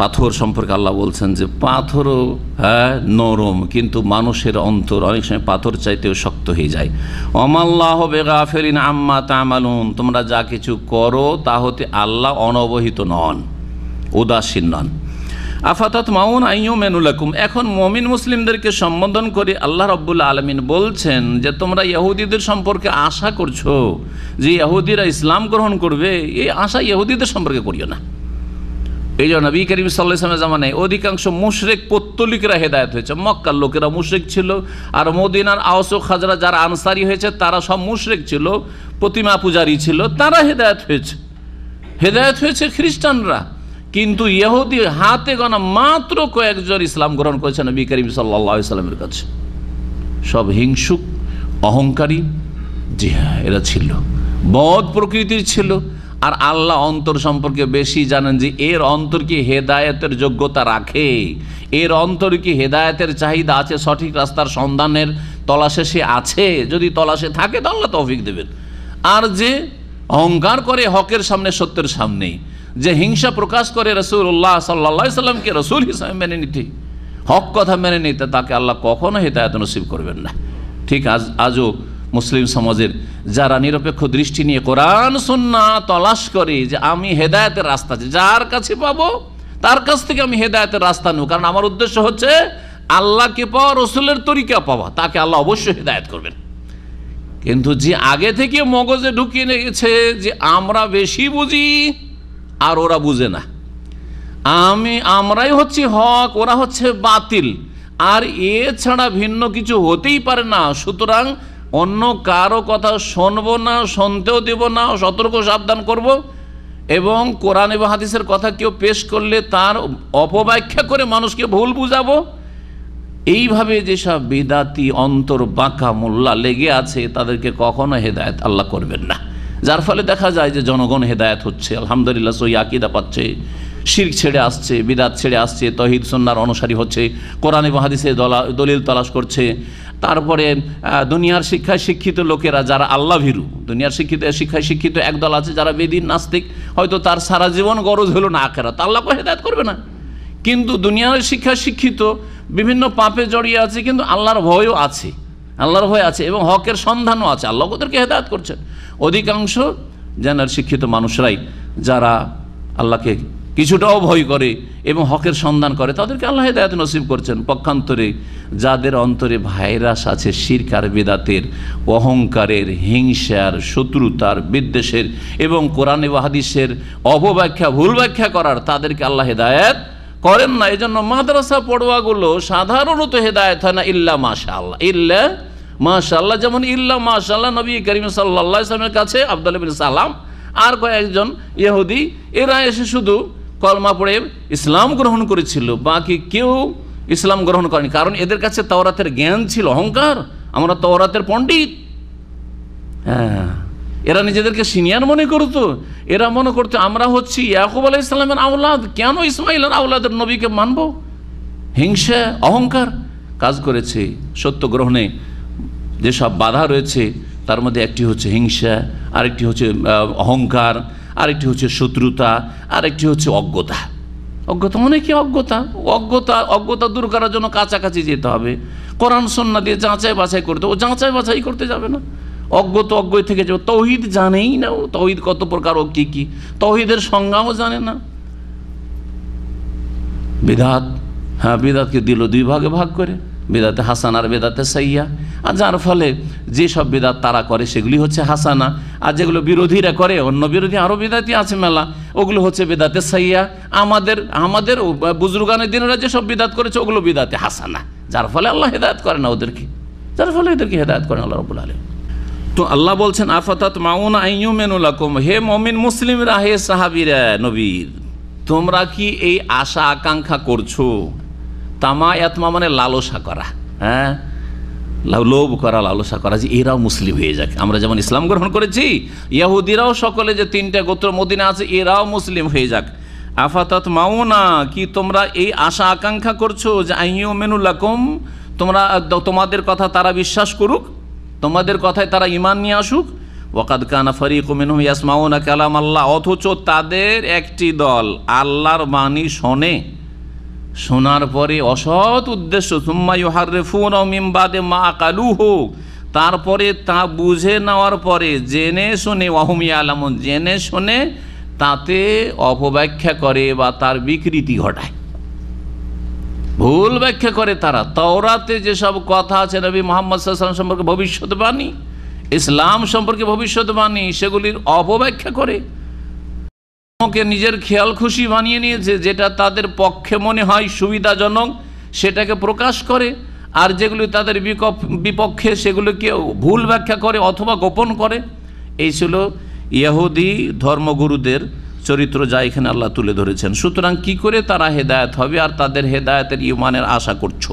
পাথর সম্পর্কে আল্লাহ বলছেন যে পাথরও হ্যাঁ নরম, কিন্তু মানুষের অন্তর অনেক সময় পাথর চাইতেও শক্ত হয়ে যায়। অমাল্লাহ বেগা ফেরিন আম্মা তামালুন, তোমরা যা কিছু করো তা হতে আল্লাহ অনবহিত নন, উদাসীন নন। আফাতাত মাউন আইয়ু মেনুলাকুম এখন মমিন মুসলিমদেরকে সম্বোধন করে আল্লাহ রব্বুল আলমিন বলছেন যে, তোমরা ইহুদিদের সম্পর্কে আশা করছ যে, ইহুদিরা ইসলাম গ্রহণ করবে, এই আশা ইহুদিদের সম্পর্কে করিও না। এই জন্য নবী করিম সাল্লাহামের জামানায় অধিকাংশ মুশরেক পত্তলিকরা হেদায়ত হয়েছে। মক্কার লোকেরা মুশরেক ছিল আর মদিনার আওস খাজরা যারা আনসারি হয়েছে, তারা সব মুশরেক ছিল, প্রতিমা পূজারী ছিল, তারা হেদায়ত হয়েছে। হেদায়ত হয়েছে খ্রিস্টানরা। কিন্তু ইহুদি হাতে গোনা মাত্র কয়েকজন ইসলাম গ্রহণ করেছে নবী করিম সাল্লা সাল্লামের কাছে। সব হিংসুক, অহংকারী জি হ্যাঁ এরা ছিল। বদ প্রকৃতির ছিল। আর আল্লাহ অন্তর সম্পর্কে বেশি জানেন যে এর অন্তর কি হেদায়তের যোগ্যতা রাখে। এর অন্তর কি হেদায়তের চাহিদা আছে, সঠিক রাস্তার সন্ধানের তলাশে সে আছে? যদি তলাশে থাকে, তো আল্লাহ তৌফিক দেবেন। আর যে অহংকার করে হকের সামনে, সত্যের সামনেই। যে হিংসা প্রকাশ করে রসুল্লাহ সাল্লা সাল্লামকে রসুল হিসাবে মেনে নিতে। হক কথা মেনে নিতে, তাকে আল্লাহ কখনো হেদায়ত নসিব করবেন না। ঠিক আজ, আজও মুসলিম সমাজের যারা নিরপেক্ষ দৃষ্টি নিয়ে কোরআন সন্না তলাশ করে যে আমি হেদায়তের রাস্তা যার কাছে পাবো, তার কাছ থেকে আমি হেদায়তের রাস্তা নেব। কারণ আমার উদ্দেশ্য হচ্ছে আল্লাহকে পাওয়া, রসুলের তরিকা পাওয়া, তাকে আল্লাহ অবশ্যই হেদায়ত করবেন। কিন্তু যে আগে থেকে মগজে ঢুকিয়ে নিয়েছে যে আমরা বেশি বুঝি আর ওরা বুঝে না। আমি, আমরাই হচ্ছি হক, ওরা হচ্ছে বাতিল। আর এছাড়া ভিন্ন কিছু হতেই পারে না। সুতরাং অন্য কারও কথা শুনব না, শুনতেও দেব না, সতর্ক সাবধান করব। এবং কোরআন এবং হাদিসের কথা কেউ পেশ করলে তার অপব্যাখ্যা করে মানুষকে ভুল বুঝাবো। এইভাবে যেসব বিদাতি, অন্তর বাঁকা, মোল্লা লেগে আছে, তাদেরকে কখনো হেদায়ত আল্লাহ করবেন না। যার ফলে দেখা যায় যে জনগণ হেদায়ত হচ্ছে, আলহামদুলিল্লাহ সই আকিদা পাচ্ছে শির ছেড়ে আসছে, বিদাত ছেড়ে আসছে, তহিদ সন্ন্যার অনুসারী হচ্ছে, কোরআন এবং হাদিসে দলিল তলাশ করছে। তারপরে দুনিয়ার শিক্ষায় শিক্ষিত লোকেরা যারা আল্লাহ ভীরু, দুনিয়ার শিক্ষিত, শিক্ষায় শিক্ষিত একদল আছে যারা বেদিন নাস্তিক, হয়তো তার সারা জীবন গরজ হলো না আখেরা তা আল্লাহকে হেদায়ত করবে না? কিন্তু দুনিয়ার শিক্ষায় শিক্ষিত বিভিন্ন পাপে জড়িয়ে আছে, কিন্তু আল্লাহর ভয়ও আছে, আল্লাহর ভয় আছে এবং হকের সন্ধানও আছে। আল্লাহ ওদেরকে হেদায়ত করছেন। অধিকাংশ জেনার শিক্ষিত মানুষরাই যারা আল্লাহকে কিছুটাও ভয় করে এবং হকের সন্ধান করে, তাদেরকে আল্লাহ হেদায়ত নসিব করছেন। পক্ষান্তরে যাদের অন্তরে ভাইরাস আছে শিরকার বেদাতের, অহংকারের, হিংসার, শত্রুতার, বিদ্বেষের এবং কোরআন হাদিসের অপব্যাখ্যা ভুল ব্যাখ্যা করার তাদেরকে আল্লাহ হেদায়ত করেন না। এই জন্য মাদ্রাসা পড়ুয়াগুলো সাধারণত হেদায়ত হয় না, ইল্লা মাশা আল্লাহ ইল্লা মাশা আল্লাহ যেমন ইল্লা মাশা আল্লাহ নবী করিম সাল্লা ইসলামের কাছে আবদুল বিন সালাম আর কয়েকজন ইহুদি, এরা এসে শুধু কলমা পড়ে ইসলাম গ্রহণ করেছিল, বাকি কেউ ইসলাম গ্রহণ করেনি। কারণ এদের কাছে তওরাতের জ্ঞান ছিল, অহংকার। আমরা তওরাতের পণ্ডিত। হ্যাঁ এরা নিজেদেরকে সিনিয়র মনে করতো। এরা মনে করতো, আমরা হচ্ছি ইয়াকুব আলাহ ইসলামের আওলাদ। কেন ইসমাইলের আওলাদের নবীকে মানব? হিংসা, অহংকার কাজ করেছে সত্য গ্রহণে। যেসব বাধা রয়েছে, তার মধ্যে একটি হচ্ছে হিংসা, আরেকটি হচ্ছে অহংকার। আরেকটি হচ্ছে শত্রুতা, আরেকটি হচ্ছে অজ্ঞতা। অজ্ঞতা অনেকে অজ্ঞতা। অজ্ঞতা অজ্ঞতা দূর করার জন্য কাছাকাছি যেতে হবে। কোরআন সন্না দিয়ে যাচাই বাছাই করতে ও যাচাই বাছাই করতে যাবে না। অজ্ঞ তো অজ্ঞ থেকে যাবে। তৌহিদ জানেই না ও। তৌহিদ কত প্রকার ও কী কী। তৌহিদের সংজ্ঞাও জানে না। বিধাত হ্যাঁ বিধাতকে দিল দুই ভাগে ভাগ করে। বেদাতে হাসান আর বেদাতে সাইয়া আর যার ফলে যেসব বেদাত তারা করে সেগুলি হচ্ছে হাসানা। আর যেগুলো বিরোধীরা করে, অন্য বিরোধী আরও বেদাতি আছে মেলা, ওগুলো হচ্ছে বেদাতে সাইয়া আমাদের আমাদের বুজরুগানের দিনেরা যেসব বিদাত করেছে, ওগুলো বিদাতে হাসানা। যার ফলে আল্লাহ হেদায়ত করে না ওদেরকে। যার ফলে এদেরকে হেদায়ত করেন আল্লাহ রবুল আলম তো আল্লাহ বলছেন আফাতাত মাউন মেনুলাকুম হে মমিন মুসলিমরা, হে সাহাবিরা, নবীর, তোমরা কি এই আশা আকাঙ্ক্ষা করছ? তামা এতমা মানে লালসা করা হ্যাঁ? লোভ করা, লালসা করা যে এরাও মুসলিম হয়ে যাক। আমরা যেমন ইসলাম গ্রহণ করেছি, ইয়াহুদিরাও সকলে যে তিনটা গোত্র মদিনা আছে, এরাও মুসলিম হয়ে যাক। আফাতাত মাউনা কি তোমরা এই আশা আকাঙ্ক্ষা করছ যে আইও মেনুলাকুম তোমরা, তোমাদের কথা তারা বিশ্বাস করুক, তোমাদের কথায় তারা ইমান নিয়ে আসুক। ওকাদ কানা ফরিক মিনহুম ইয়াসমাউনা কালাম আল্লাহ অথচ তাদের একটি দল আল্লাহর বাণী শোনে। শোনার পরে অসৎ উদ্দেশ্য সুম্মাই হার্রেফুন মিমবাদে মা কালু হোক তারপরে তা বুঝে নেওয়ার পরে জেনে শুনে অহমিয়া আলামন জেনে শুনে তাতে অপব্যাখ্যা করে বা তার বিকৃতি ঘটায়। ভুল ব্যাখ্যা করে তারা। তওরাতে যেসব কথা আছে, নবী মোহাম্মদ সম্পর্কে ভবিষ্যৎবাণী, ইসলাম সম্পর্কে ভবিষ্যৎবাণী, সেগুলির অপব্যাখ্যা করে। কে নিজের খেয়াল খুশি বানিয়ে নিয়েছে, যেটা তাদের পক্ষে মনে হয় সুবিধাজনক, সেটাকে প্রকাশ করে, আর যেগুলি তাদের বিপক্ষে সেগুলোকে ভুল ব্যাখ্যা করে অথবা গোপন করে। এই ছিল ইয়াহুদি ধর্মগুরুদের চরিত্র যা এখানে আল্লাহ তুলে ধরেছেন। সুতরাং কি করে তারা হেদায়ত হবে আর তাদের হেদায়েতের ইমানের আশা করছ?